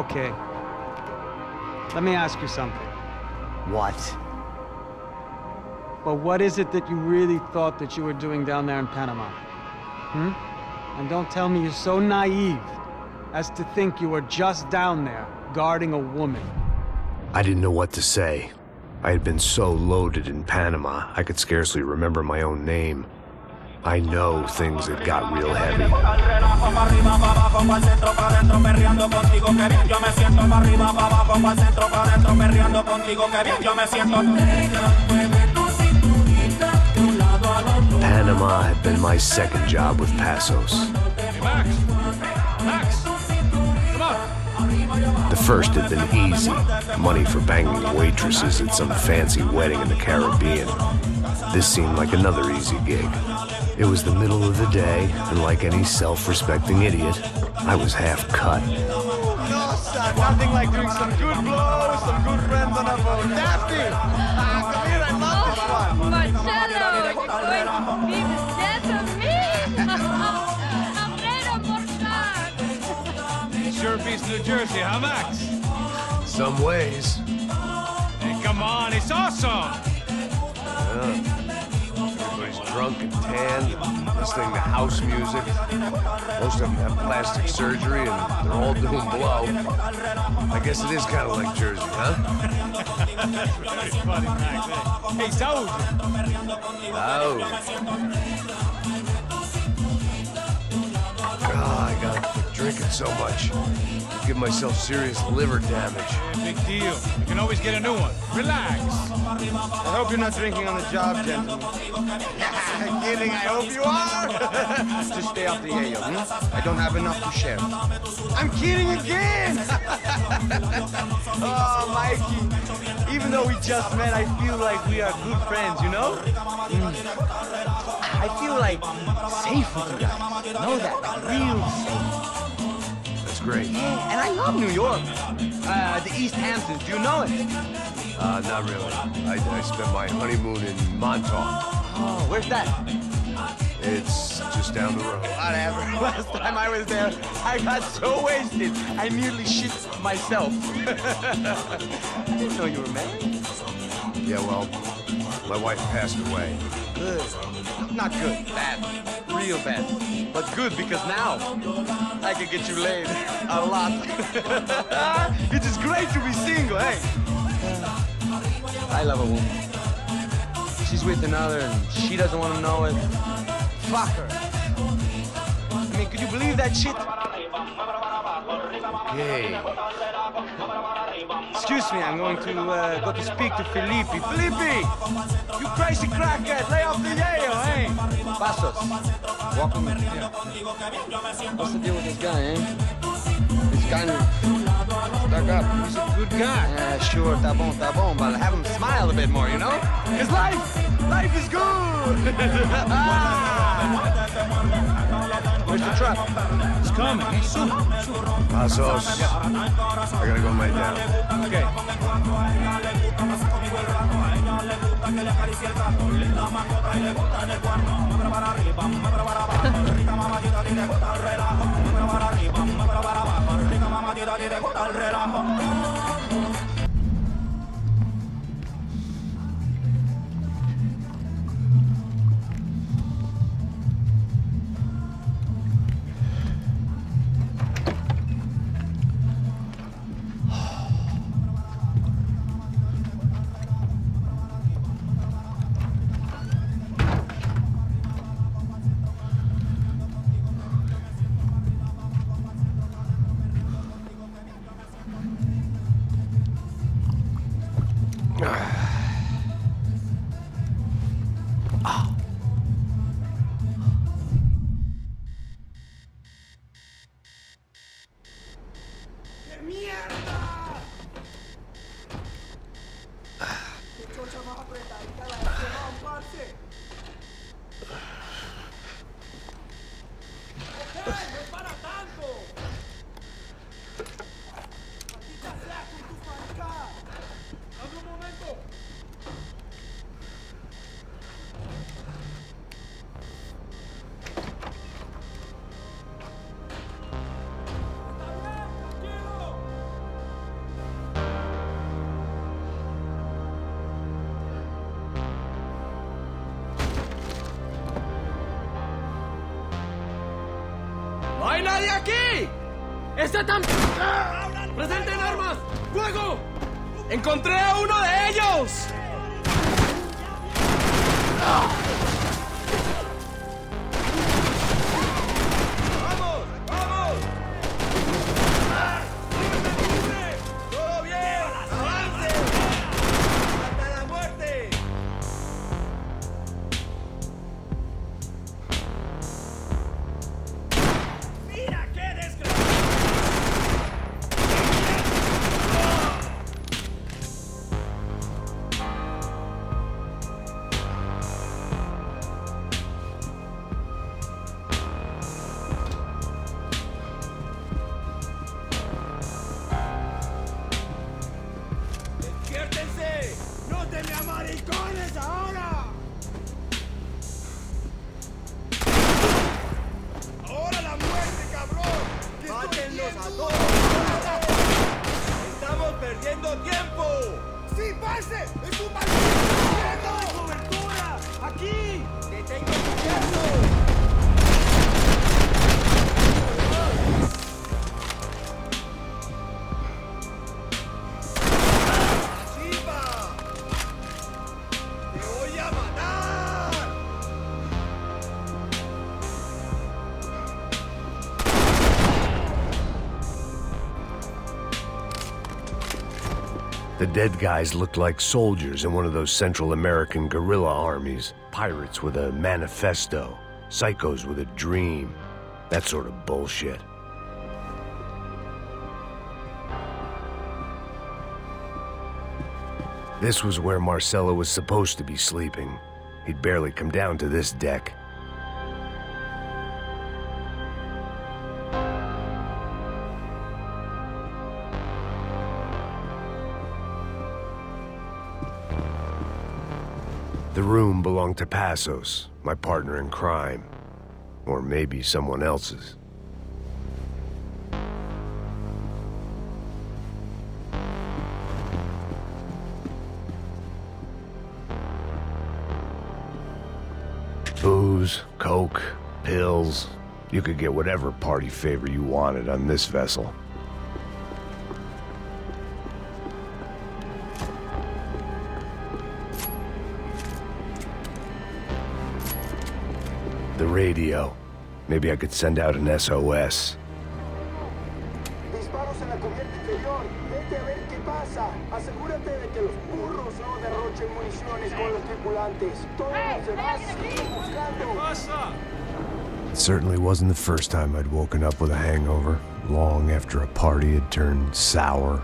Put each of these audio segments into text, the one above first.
Okay. Let me ask you something. What? But what is it that you really thought that you were doing down there in Panama? Hmm? And don't tell me you're so naive as to think you were just down there guarding a woman. I didn't know what to say. I had been so loaded in Panama, I could scarcely remember my own name. I know things had got real heavy. Panama had been my second job with Passos. The first had been easy. Money for banging waitresses at some fancy wedding in the Caribbean. This seemed like another easy gig. It was the middle of the day, and like any self-respecting idiot, I was half cut. Nothing like doing some good blows, some good friends on a boat. Daphne! Ah, come here, I love this one. Marcelo, you're going to be the death of me. Alfredo Morgan. Sure beats New Jersey, huh, Max? Some ways. Hey, come on, it's awesome! Everybody's drunk and tanned, and listening to house music. Most of them have plastic surgery, and they're all doing blow. I guess it is kind of like Jersey, huh? Hey, Saud! Oh. God, I quit drinking so much. I Give myself serious liver damage. Big deal. You can always get a new one. Relax. I hope you're not drinking on the job, gentlemen. Kidding, I hope you are. Just stay off the yayo, hmm? I don't have enough to share. I'm kidding again! oh, Mikey. Even though we just met, I feel like we are good friends, you know? Mm. I feel like safe with you guys. Know that? Real safe. Great. And I love New York. Uh, the East Hamptons, do you know it? Uh, not really. I, I spent my honeymoon in Montauk. Oh, where's that? It's just down the road. Whatever. Last time I was there, I got so wasted, I nearly shit myself. I didn't know you were married. Yeah, well, my wife passed away. Good. Not good. Bad. Real bad. But good because now I can get you laid a lot. it is great to be single, hey. I love a woman. She's with another and she doesn't want to know it. Fuck her. Could you believe that shit? Hey, Excuse me, I'm going to uh, go to speak to Felipe. Felipe! You crazy crackhead! Lay off the yayo, hey! Passos. Walk with me. What's the deal with this guy, eh? Kind of stuck up. He's a good guy. Yeah, sure, tá bom, tá bom, but have him smile a bit more, you know? Because life, life is good! Where's the truck? It's coming. Soon. Passos. I gotta go lay down. Okay. nadie aquí! ¡Está tan... ¡Presenten armas! ¡Fuego! ¡Encontré a uno de ellos! Dead guys looked like soldiers in one of those Central American guerrilla armies. Pirates with a manifesto, psychos with a dream. That sort of bullshit. This was where Marcelo was supposed to be sleeping. He'd barely come down to this deck. The room belonged to Passos, my partner in crime. Or maybe someone else's. Booze, coke, pills. You could get whatever party favor you wanted on this vessel. The radio. Maybe I could send out an SOS. Disparos en la cubierta inferior. Vete a ver qué pasa. Asegúrate de que los burros no derrochen municiones con los tripulantes. Todos los demás siguen buscando. It certainly wasn't the first time I'd woken up with a hangover, long after a party had turned sour.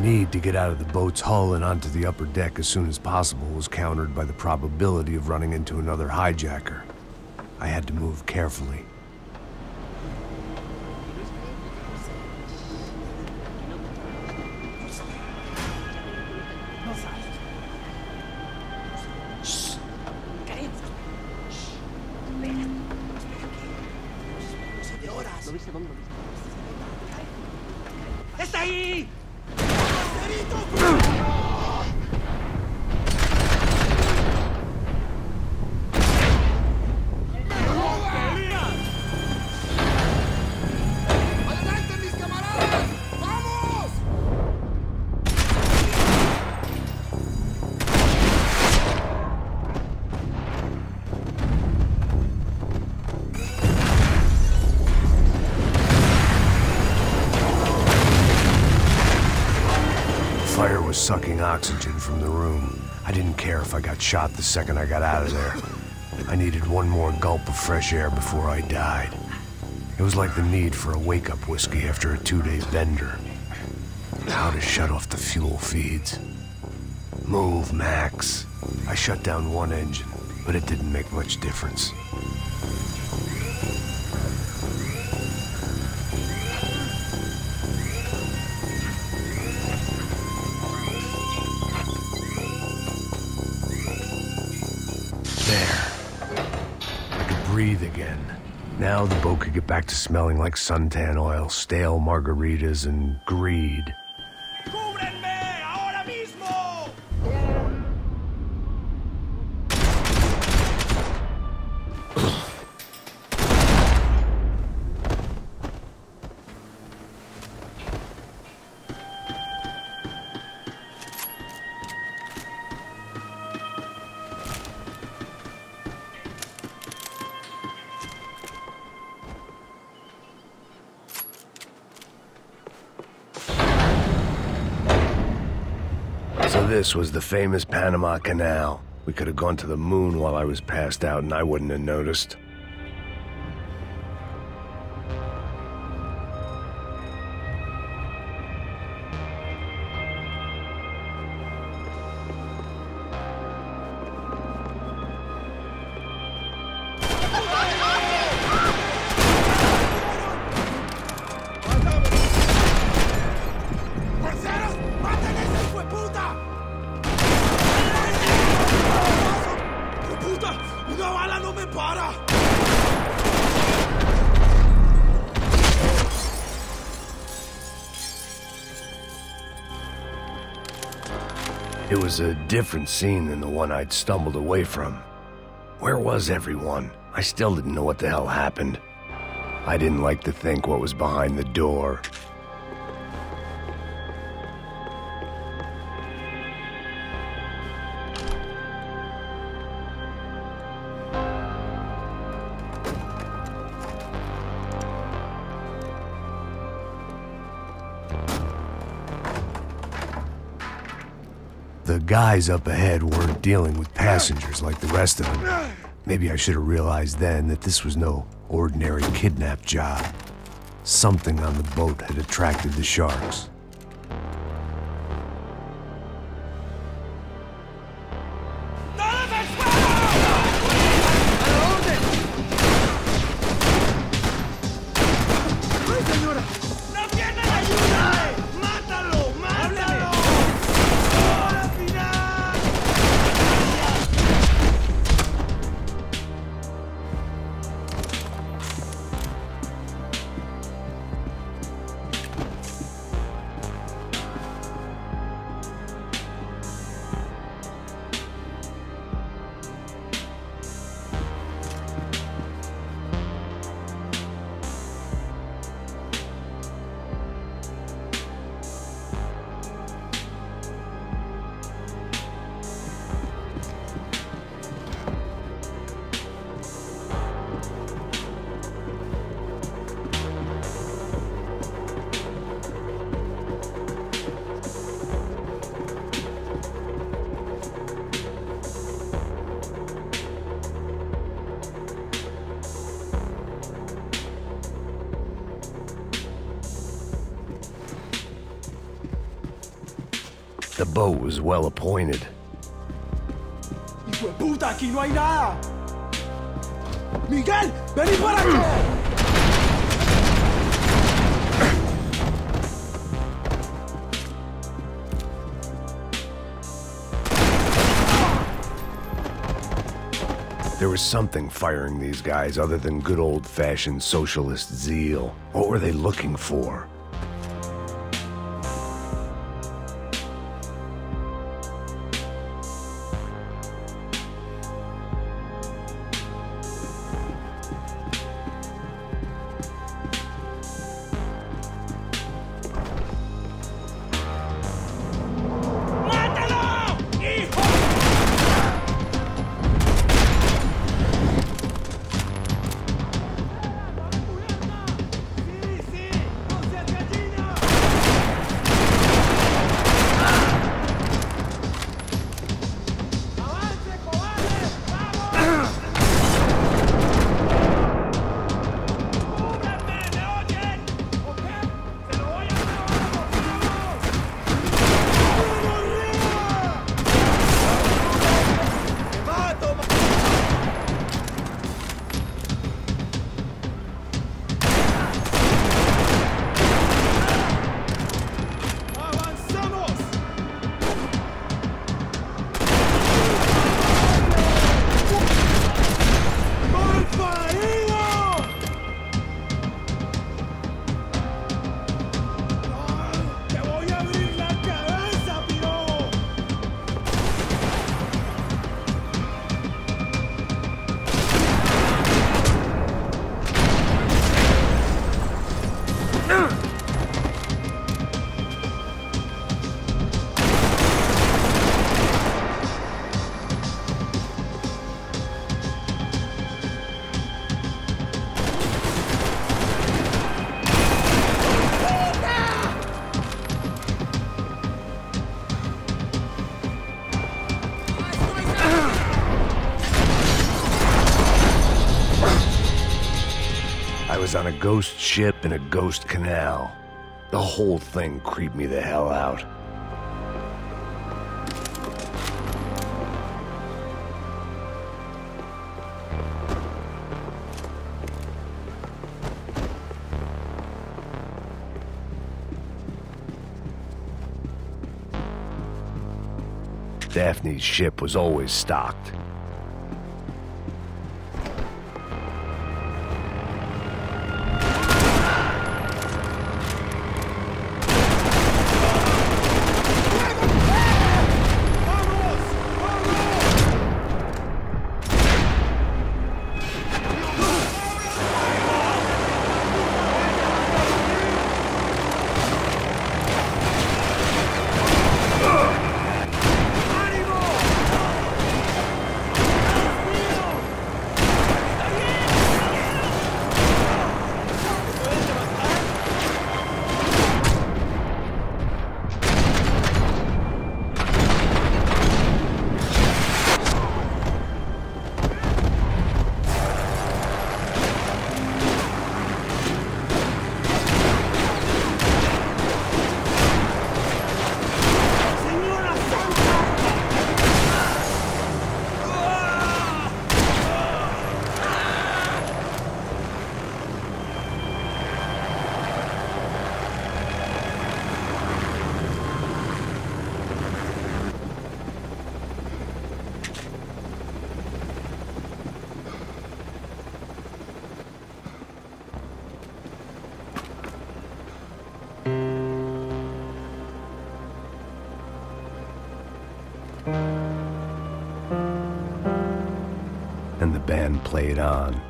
Need to get out of the boat's hull and onto the upper deck as soon as possible was countered by the probability of running into another hijacker. I had to move carefully. ¡Está ahí! Was oxygen from the room. I didn't care if I got shot the second I got out of there. I needed one more gulp of fresh air before I died. It was like the need for a wake-up whiskey after a two-day bender. How to shut off the fuel feeds. Move, Max. I shut down one engine, but it didn't make much difference. Now the boat could get back to smelling like suntan oil, stale margaritas, and greed. This was the famous Panama Canal. We could have gone to the moon while I was passed out and I wouldn't have noticed. Was a different scene than the one I'd stumbled away from. Where was everyone? I still didn't know what the hell happened. I didn't like to think what was behind the door. The guys up ahead weren't dealing with passengers like the rest of them. Maybe I should have realized then that this was no ordinary kidnap job. Something on the boat had attracted the sharks. The boat was well appointed. ¡Hijueputa! ¡Aquí no hay nada! ¡Miguel! ¡Vení para acá! There was something firing these guys other than good old fashioned socialist zeal. What were they looking for? Was on a ghost ship in a ghost canal. The whole thing creeped me the hell out. Daphne's ship was always stocked. And played on.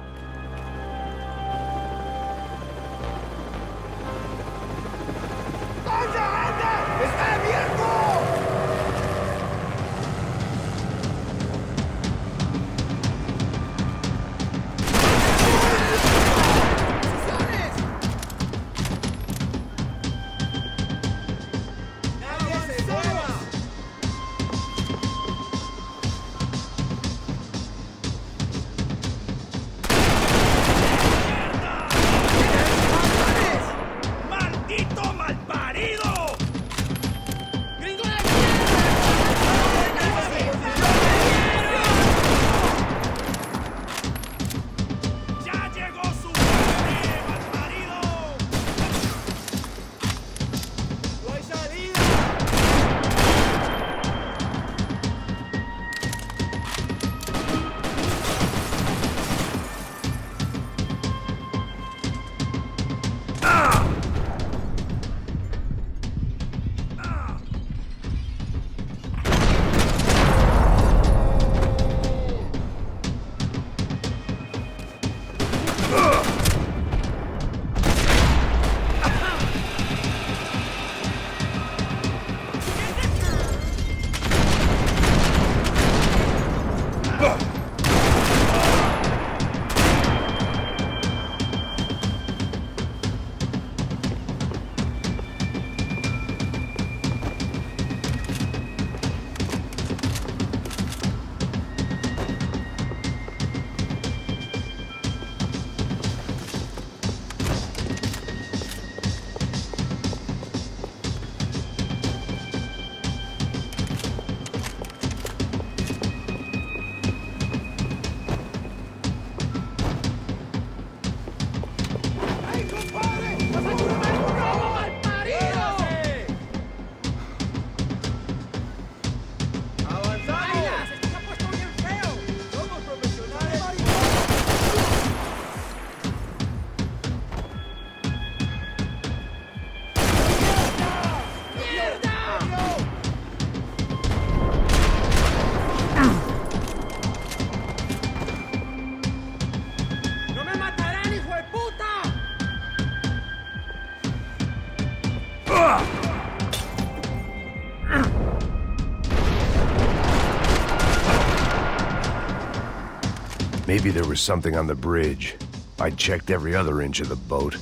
Maybe there was something on the bridge. I checked every other inch of the boat.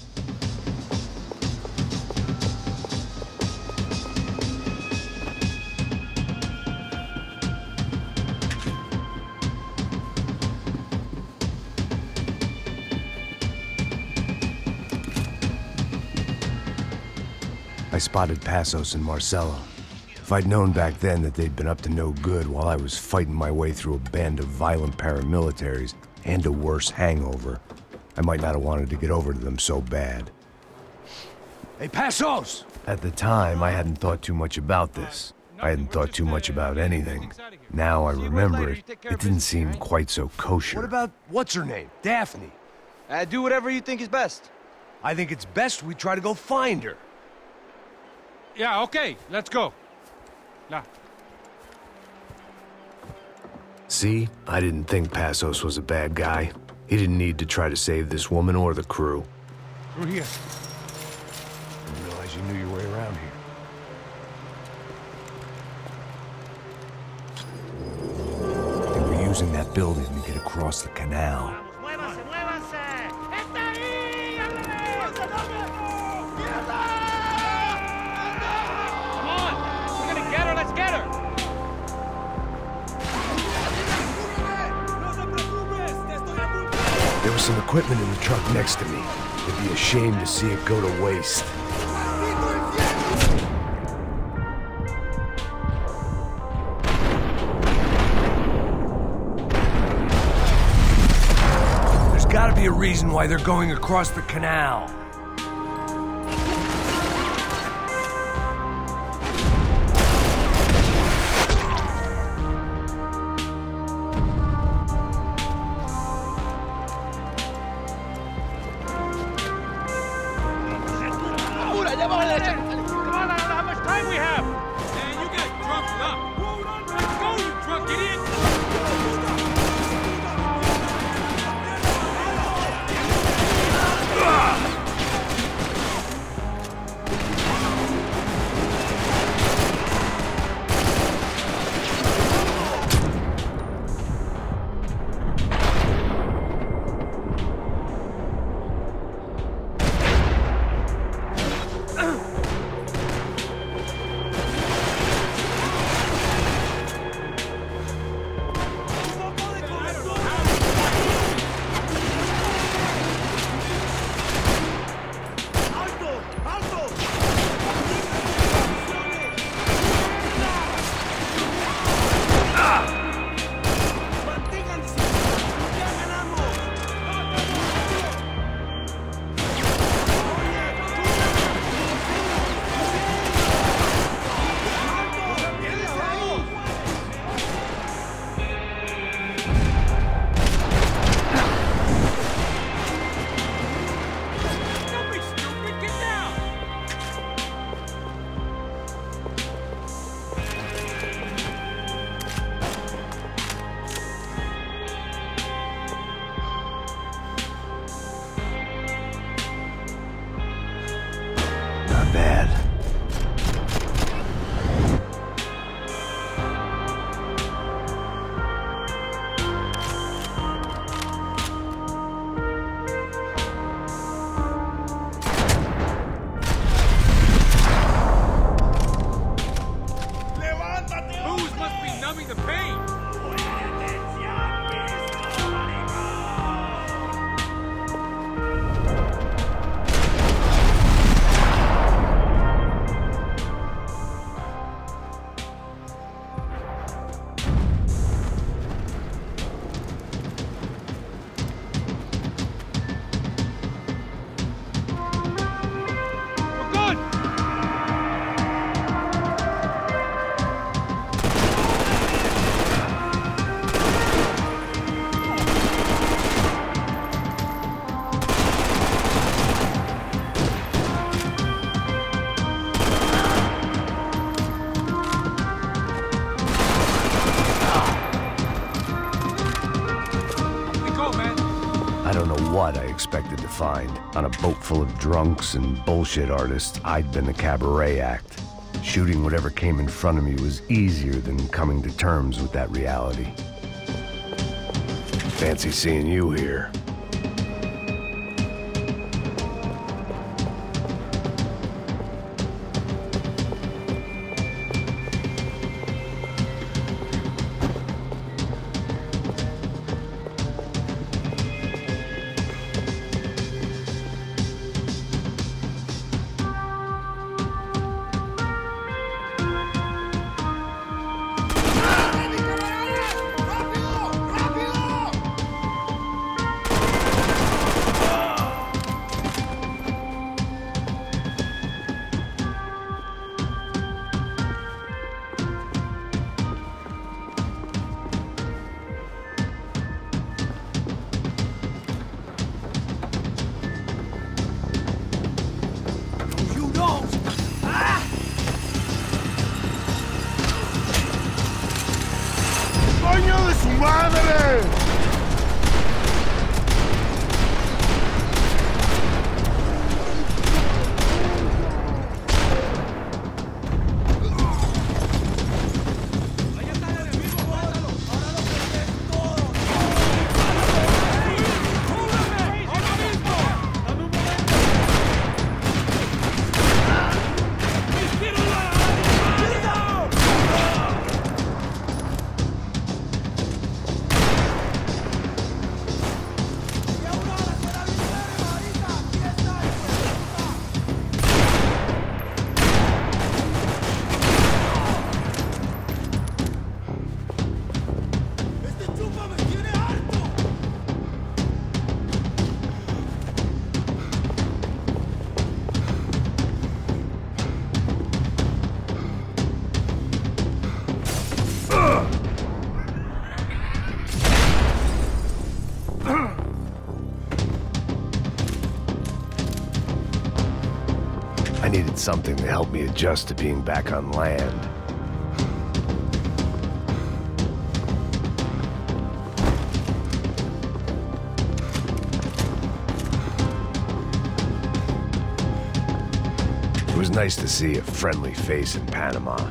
I spotted Passos and Marcelo. If I'd known back then that they'd been up to no good while I was fighting my way through a band of violent paramilitaries, and a worse hangover, I might not have wanted to get over to them so bad. Hey, Passos! At the time, I hadn't thought too much about this. I hadn't thought too much about anything. Now I remember it, it didn't seem quite so kosher. What about what's her name? Daphne. Uh, do whatever you think is best. I think it's best we try to go find her. Yeah, okay, let's go. La. See, I didn't think Passos was a bad guy. He didn't need to try to save this woman or the crew. Through here. Didn't realize you knew your way around here. They were using that building to get across the canal. Some equipment in the truck next to me. It'd be a shame to see it go to waste. There's gotta be a reason why they're going across the canal. Find. On a boat full of drunks and bullshit artists, I'd been the cabaret act. Shooting whatever came in front of me was easier than coming to terms with that reality. Fancy seeing you here. Something to help me adjust to being back on land. It was nice to see a friendly face in Panama.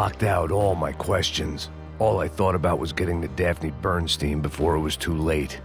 Blocked out all my questions. All I thought about was getting to Daphne Bernstein before it was too late.